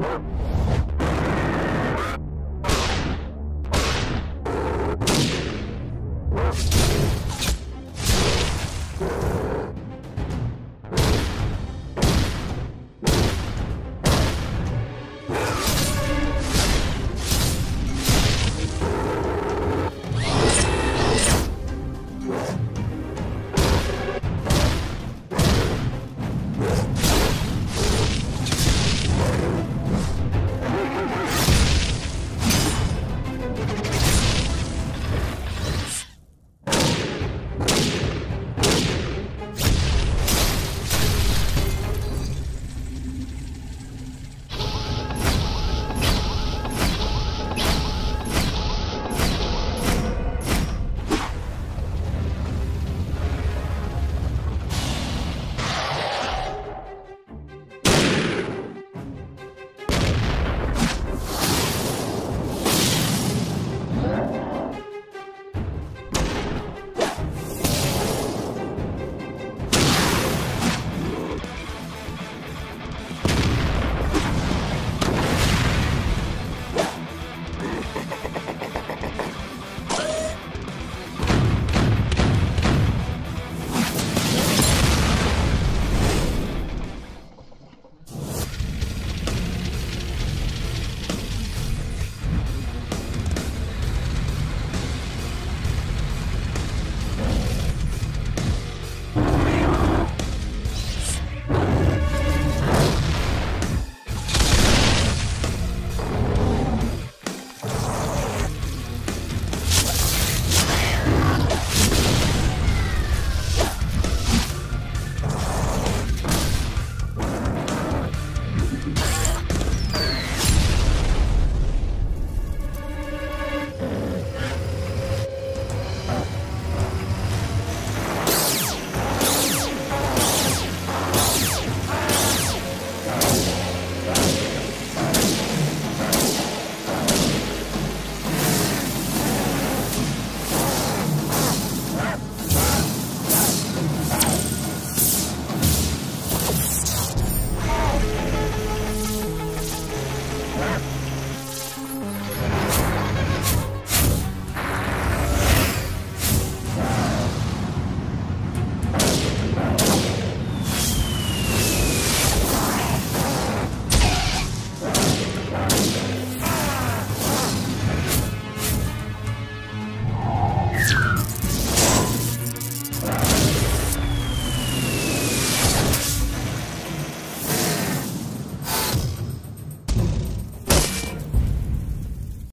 Woo!